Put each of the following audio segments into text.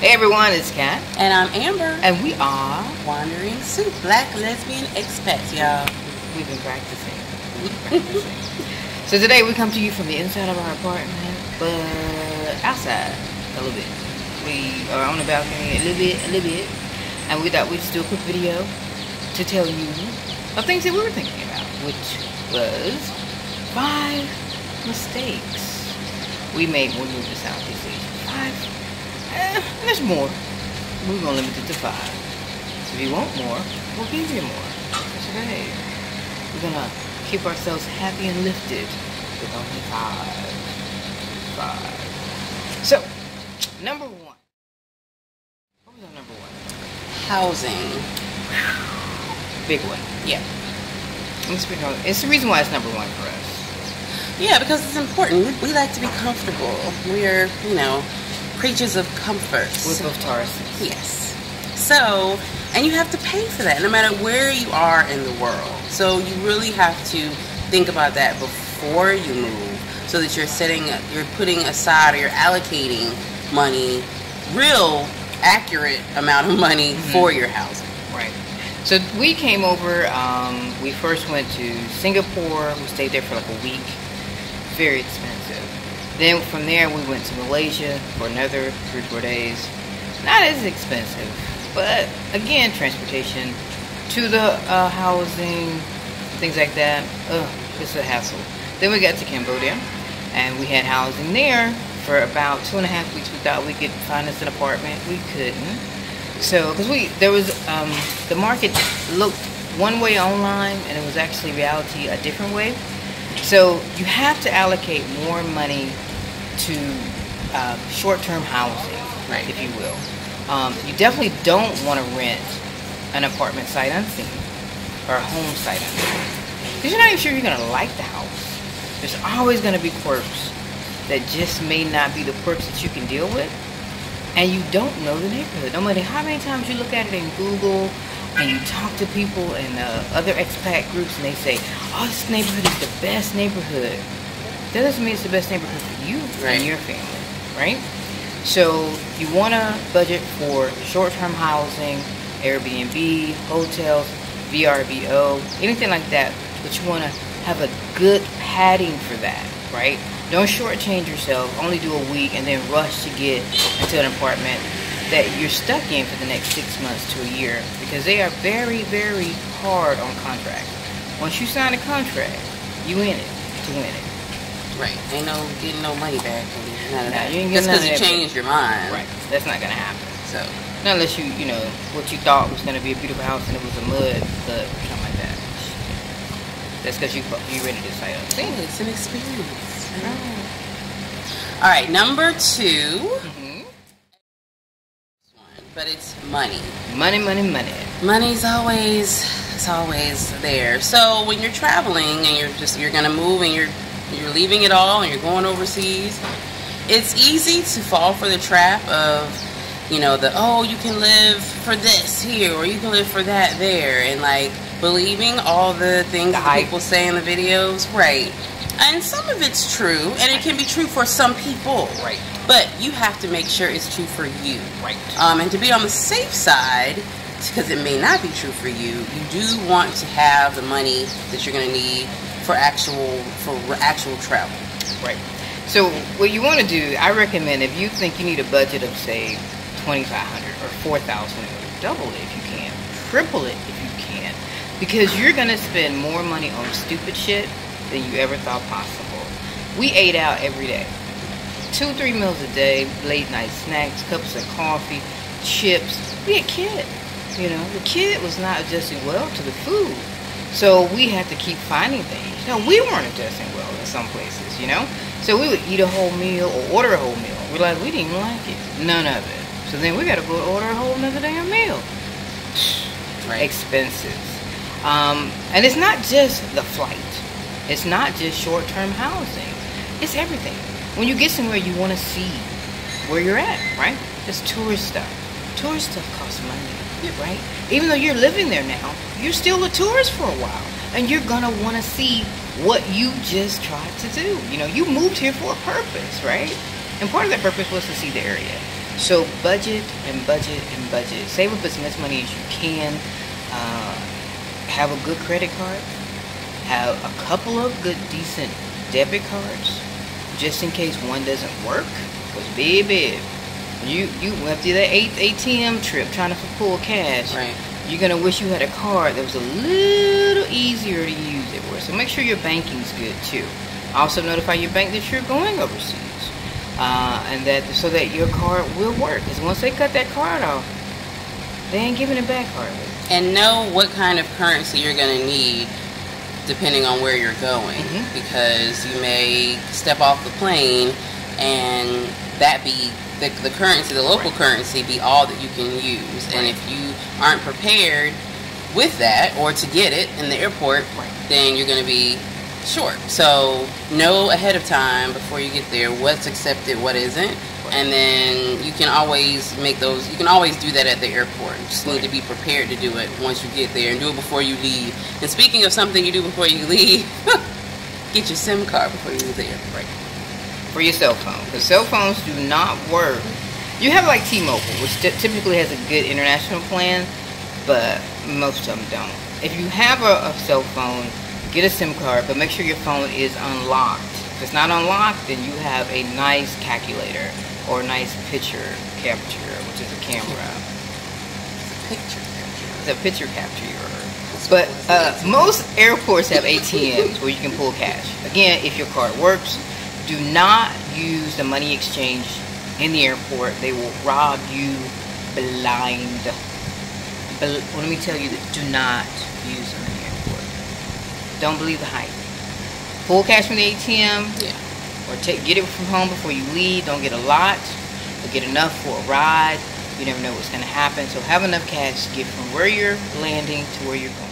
Hey everyone, it's Kat. And I'm Amber. And we are Wandering Soup, Black Lesbian Expats, y'all. We've been practicing. We've been practicing. so today we come to you from the inside of our apartment, but outside a little bit. We are on the balcony a little bit, a little bit. And we thought we'd just do a quick video to tell you of things that we were thinking about, which was five mistakes we made when we moved to Southeast Asia. Five Eh, there's more. We're gonna limit it to five. If you want more, we'll give you more. That's okay. We're gonna keep ourselves happy and lifted with only five. Five. So, number one. What was our number one? Housing. Big one. Yeah. It's the reason why it's number one for us. Yeah, because it's important. We, we like to be comfortable. We're, you know, creatures of comfort. With both Tauruses. Yes. So, and you have to pay for that no matter where you are in the world. So you really have to think about that before you move so that you're setting, you're putting aside or you're allocating money, real accurate amount of money mm-hmm. for your housing. Right. So we came over, um, we first went to Singapore, we stayed there for like a week. Very expensive then from there, we went to Malaysia for another three, or four days. Not as expensive, but again, transportation to the uh, housing, things like that. Ugh, it's a hassle. Then we got to Cambodia, and we had housing there for about two and a half weeks. We thought we could find us an apartment. We couldn't. So, because we there was um, the market looked one way online, and it was actually reality a different way. So you have to allocate more money to uh, short-term housing, right. if you will. Um, you definitely don't want to rent an apartment sight unseen or a home sight unseen because you're not even sure you're going to like the house. There's always going to be quirks that just may not be the quirks that you can deal with, and you don't know the neighborhood. No matter how many times you look at it in Google and you talk to people in uh, other expat groups and they say, oh, this neighborhood is the best neighborhood that doesn't mean it's the best neighborhood for you right. and your family, right? So you want to budget for short-term housing, Airbnb, hotels, VRBO, anything like that. But you want to have a good padding for that, right? Don't shortchange yourself. Only do a week and then rush to get into an apartment that you're stuck in for the next six months to a year because they are very, very hard on contracts. Once you sign a contract, you in it to win it. Right. Ain't no getting no money back. None of that. You ain't Just because you changed your mind. Right. That's not gonna happen. So. Not unless you, you know, what you thought was gonna be a beautiful house and it was a mud or something like that. That's because you you ready to say See, it's an experience. All right, number 2 mm-hmm. But it's money. Money, money, money. Money's always it's always there. So when you're traveling and you're just you're gonna move and you're you're leaving it all and you're going overseas, it's easy to fall for the trap of, you know, the, oh, you can live for this here or you can live for that there. And like believing all the things that people say in the videos. Right. And some of it's true, and it can be true for some people. Right. But you have to make sure it's true for you. Right. Um, and to be on the safe side, because it may not be true for you, you do want to have the money that you're going to need for actual for actual travel. Right. So what you want to do, I recommend if you think you need a budget of say twenty five hundred or four thousand, double it if you can, triple it if you can, because you're gonna spend more money on stupid shit than you ever thought possible. We ate out every day, two three meals a day, late night snacks, cups of coffee, chips. We had kid, you know. The kid was not adjusting well to the food. So we had to keep finding things. You know, we weren't adjusting well in some places, you know? So we would eat a whole meal or order a whole meal. We're like, we didn't like it. None of it. So then we got to go order a whole another damn meal. Right. Expenses. Um, and it's not just the flight. It's not just short-term housing. It's everything. When you get somewhere, you want to see where you're at, right? It's tourist stuff. Tourist stuff costs money, right? Even though you're living there now, you're still a tourist for a while. And you're going to want to see what you just tried to do. You know, you moved here for a purpose, right? And part of that purpose was to see the area. So budget and budget and budget. Save up as much money as you can. Uh, have a good credit card. Have a couple of good, decent debit cards, just in case one doesn't work. Cause baby, you you went through that eighth ATM trip trying to pull cash. Right. You're gonna wish you had a card that was a little easier to use it for. So make sure your banking's good too. Also notify your bank that you're going overseas, uh, and that so that your card will work. Because once they cut that card off, they ain't giving it back hardly. And know what kind of currency you're going to need depending on where you're going. Mhm. Because you may step off the plane and that be the, the currency, the local currency, be all that you can use. And if you aren't prepared with that or to get it in the airport, then you're going to be short. So know ahead of time before you get there what's accepted, what isn't. And then you can always make those. You can always do that at the airport. You just need to be prepared to do it once you get there, and do it before you leave. And speaking of something you do before you leave, get your SIM card before you leave the airport. For your cell phone because cell phones do not work. You have like T-Mobile, which ty- typically has a good international plan, but most of them don't. If you have a, a cell phone, get a SIM card, but make sure your phone is unlocked. If it's not unlocked, then you have a nice calculator or a nice picture capture, which is a camera. It's A picture. Capture. It's a picture capture. But uh, most airports have ATMs where you can pull cash. Again, if your card works, do not use the money exchange in the airport. They will rob you blind. But let me tell you that do not use them in the airport. Don't believe the hype. Pull cash from the ATM Yeah. or take get it from home before you leave. Don't get a lot, but get enough for a ride. You never know what's going to happen. So have enough cash to get from where you're landing to where you're going.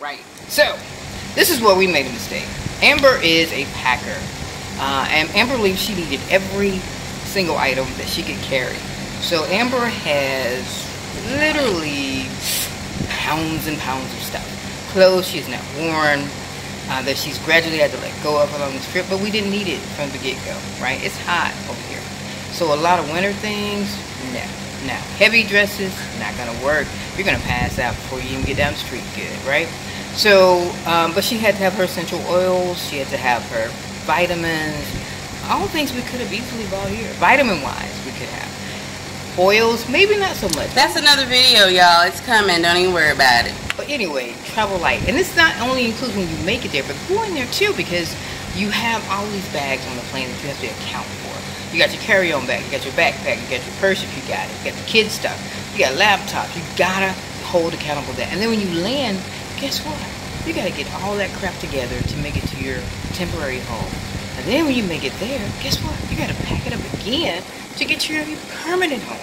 Right. So this is where we made a mistake. Amber is a packer, uh, and Amber believes she needed every single item that she could carry. So Amber has literally pounds and pounds of stuff. Clothes she has not worn, uh, that she's gradually had to let go of along this trip, but we didn't need it from the get-go, right? It's hot over here. So a lot of winter things, no. No. Heavy dresses, not gonna work. You're gonna pass out before you even get down the street good, right? So, um, but she had to have her essential oils, she had to have her vitamins, all things we could have easily bought here. Vitamin-wise, we could have. Oils, maybe not so much. That's another video, y'all. It's coming. Don't even worry about it. But anyway, travel light. And this not only includes when you make it there, but going there too, because you have all these bags on the plane that you have to account for. You got your carry-on bag, you got your backpack, you got your purse if you got it, you got the kids stuff, you got laptops. You gotta hold accountable that. And then when you land, guess what? You gotta get all that crap together to make it to your temporary home. And then when you make it there, guess what? You gotta pack it up again to get to your permanent home.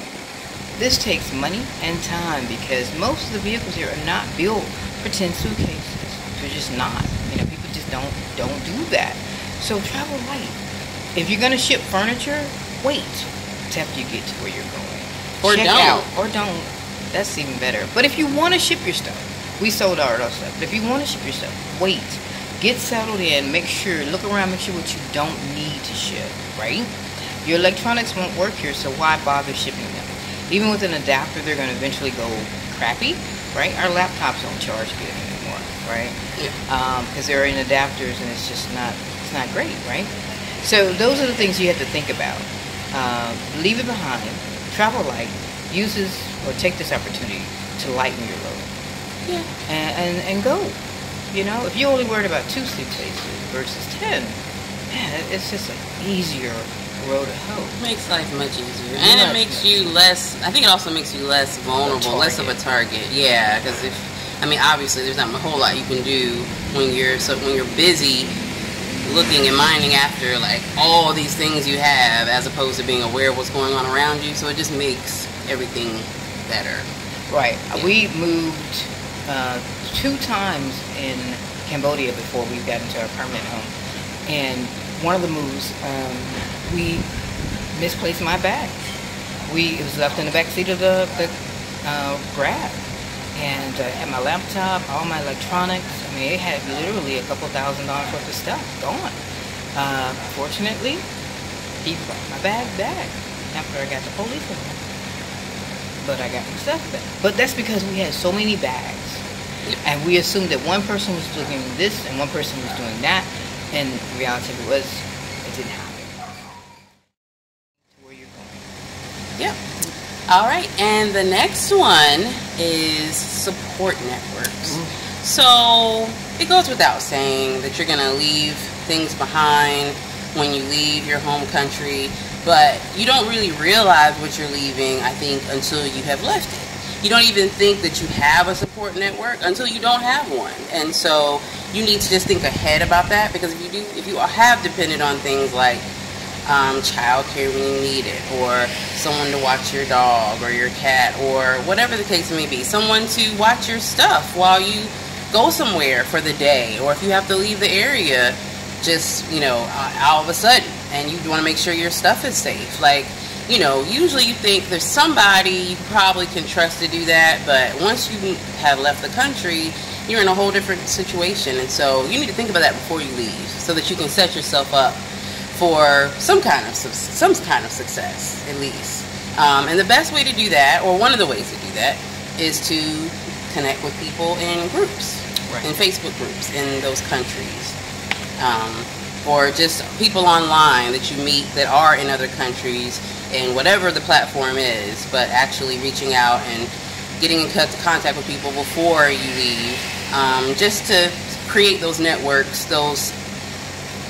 This takes money and time because most of the vehicles here are not built for 10 suitcases. They're just not. You know, people just don't don't do that. So travel light. If you're gonna ship furniture, wait till after you get to where you're going. Or Check don't. out or don't. That's even better. But if you want to ship your stuff, we sold our other stuff. But if you want to ship your stuff, wait. Get settled in. Make sure, look around, make sure what you don't need to ship, right? Your electronics won't work here, so why bother shipping them? Even with an adapter, they're going to eventually go crappy, right? Our laptops don't charge good anymore, right? Yeah. Because they're in adapters and it's just not, it's not great, right? So those are the things you have to think about. Um, leave it behind. Travel light uses or take this opportunity to lighten your load Yeah. and, and, and go. You know, if you're only worried about two suitcases versus ten, man, it's just an easier road to hoe. Makes life much easier, and it makes much you less. I think it also makes you less vulnerable, less of a target. Yeah, because if I mean, obviously, there's not a whole lot you can do when you're so when you're busy looking and minding after like all these things you have, as opposed to being aware of what's going on around you. So it just makes everything better. Right. Yeah. We moved uh, two times in Cambodia before we got into our permanent home. And one of the moves, um, we misplaced my bag. We it was left in the back seat of the, the uh, Grab. And uh, had my laptop, all my electronics. I mean, it had literally a couple thousand dollars worth of stuff gone. Uh, fortunately, he brought my bag back after I got the police. But I got my stuff back. But that's because we had so many bags. And we assumed that one person was doing this and one person was doing that. And the reality of it was, it didn't happen. Where you're going. Yep. All right, and the next one is support networks. Mm-hmm. So it goes without saying that you're going to leave things behind when you leave your home country, but you don't really realize what you're leaving, I think, until you have left it. You don't even think that you have a support network until you don't have one. And so you need to just think ahead about that because if you do, if you have depended on things like um, childcare when you need it, or someone to watch your dog or your cat, or whatever the case may be, someone to watch your stuff while you go somewhere for the day, or if you have to leave the area, just you know, all of a sudden, and you want to make sure your stuff is safe. Like, you know, usually you think there's somebody you probably can trust to do that, but once you have left the country, you're in a whole different situation, and so you need to think about that before you leave, so that you can set yourself up for some kind of some kind of success at least. Um, and the best way to do that, or one of the ways to do that, is to connect with people in groups, right. in Facebook groups in those countries, um, or just people online that you meet that are in other countries, and whatever the platform is, but actually reaching out and getting in contact with people before you leave, um, just to create those networks, those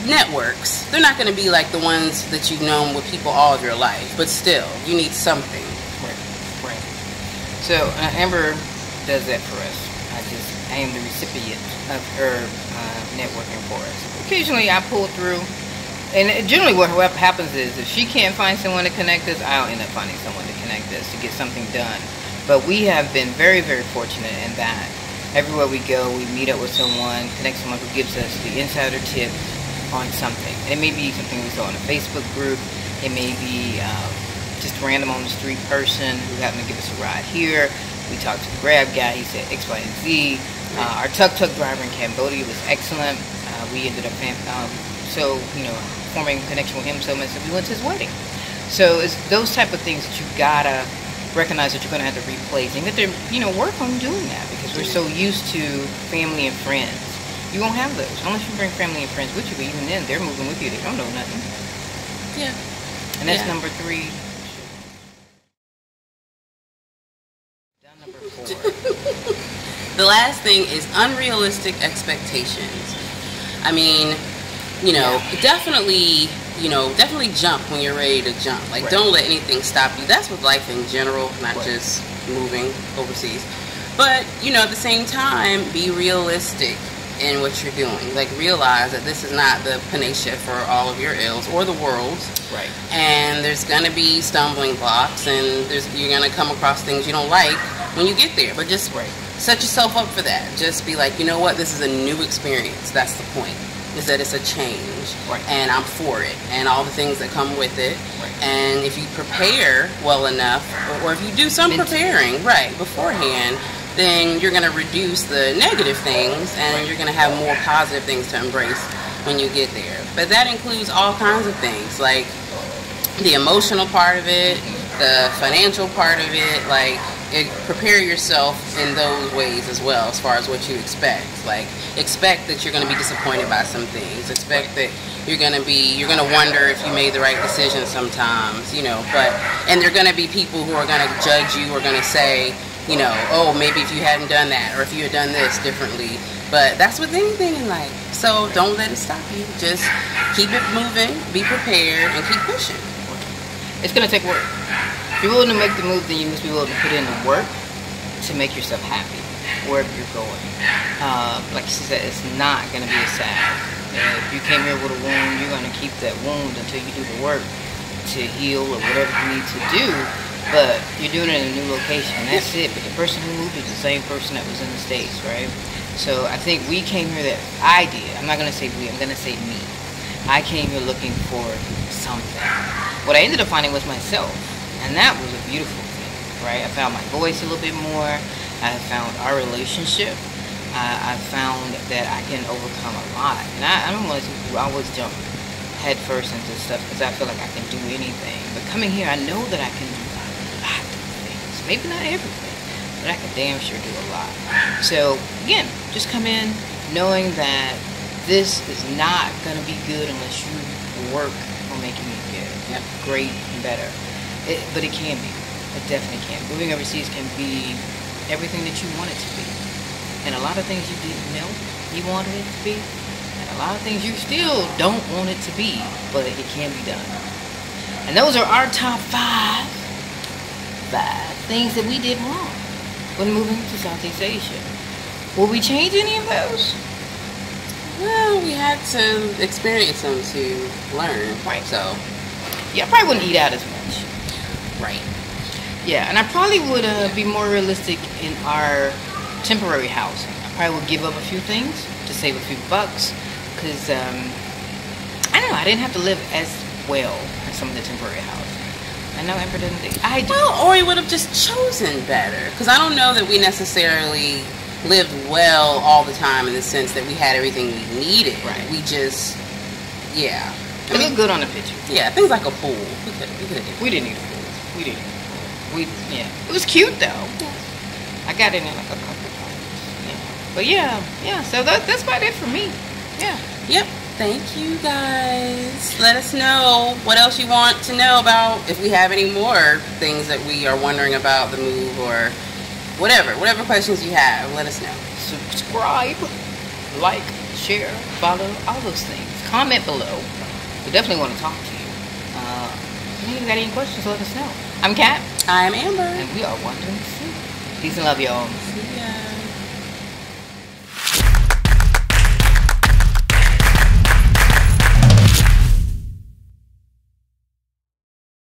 networks, they're not going to be like the ones that you've known with people all of your life, but still, you need something. Right, right. So uh, Amber does that for us. I just, I am the recipient of her uh, networking for us. Occasionally, I pull through, and generally, what happens is if she can't find someone to connect us, I'll end up finding someone to connect us to get something done. But we have been very, very fortunate in that everywhere we go, we meet up with someone, connect someone who gives us the insider tips on something. And it may be something we saw in a Facebook group. It may be um, just random on the street person who happened to give us a ride here. We talked to the Grab guy. He said X, Y, and Z. Uh, our tuk tuk driver in Cambodia was excellent. Uh, we ended up um, so you know forming a connection with him so much that we went to his wedding. So it's those type of things that you gotta recognize that you're gonna have to replace and that they you know work on doing that because we're so used to family and friends you won't have those unless you bring family and friends with you. But even then, they're moving with you. They don't know nothing. Yeah. And that's yeah. number three. number four. the last thing is unrealistic expectations. I mean, you know, yeah. definitely, you know, definitely jump when you're ready to jump. Like, right. don't let anything stop you. That's with life in general, not right. just moving overseas. But, you know, at the same time, be realistic in what you're doing. Like realize that this is not the panacea for all of your ills or the world's. Right. And there's gonna be stumbling blocks, and there's you're gonna come across things you don't like when you get there. But just right. set yourself up for that. Just be like, you know what, this is a new experience. That's the point. Is that it's a change, right. and I'm for it, and all the things that come with it. Right. And if you prepare well enough, or, or if you do some preparing right beforehand, then you're going to reduce the negative things and you're going to have more positive things to embrace when you get there. But that includes all kinds of things like the emotional part of it, the financial part of it, like prepare yourself in those ways as well as far as what you expect. Like expect that you're going to be disappointed by some things. Expect that you're going to be you're going to wonder if you made the right decision sometimes, you know, but and there're going to be people who are going to judge you or going to say you know, oh, maybe if you hadn't done that or if you had done this differently. But that's with anything in life. So don't let it stop you. Just keep it moving, be prepared, and keep pushing. It's going to take work. If you're willing to make the move, then you must be willing to put in the work to make yourself happy wherever you're going. Uh, like she said, it's not going to be a sad. If you came here with a wound, you're going to keep that wound until you do the work to heal or whatever you need to do but you're doing it in a new location. That's it. But the person who moved is the same person that was in the States, right? So I think we came here that I did. I'm not going to say we, I'm going to say me. I came here looking for something. What I ended up finding was myself. And that was a beautiful thing, right? I found my voice a little bit more. I found our relationship. I, I found that I can overcome a lot. And I, I don't want to always jump head first into stuff because I feel like I can do anything. But coming here, I know that I can do a lot of things. Maybe not everything, but I can damn sure do a lot. So again, just come in knowing that this is not gonna be good unless you work on making it good, Yep. great, and better. It, but it can be. It definitely can. Moving overseas can be everything that you want it to be. And a lot of things you didn't know you wanted it to be. And a lot of things you still don't want it to be, but it can be done. And those are our top five, five things that we did wrong when moving to Southeast Asia. Will we change any of those? Well, we had to experience them to learn. Right. So, Yeah, I probably wouldn't eat out as much. Right. Yeah, and I probably would uh, be more realistic in our temporary housing. I probably would give up a few things to save a few bucks, because um, I don't know. I didn't have to live as well in some of the temporary housing. I know Amber didn't think I do. Well, or we would have just chosen better. Because I don't know that we necessarily lived well all the time in the sense that we had everything we needed. Right. We just, yeah. it looked good on the picture. Yeah, things like a pool. We could, we could have We didn't need a. We didn't. Need a pool. We yeah. It was cute though. I got it in like a couple times. Yeah. But yeah, yeah. So that, that's about it for me. Yeah. Yep. Thank you guys. Let us know what else you want to know about if we have any more things that we are wondering about the move or whatever. Whatever questions you have, let us know. subscribe, like, share, follow, all those things. Comment below. We definitely want to talk to you. You got any questions, let us know. I'm Kat, I'm Amber. and we are Wandering Soup. Peace and love, y'all. See ya.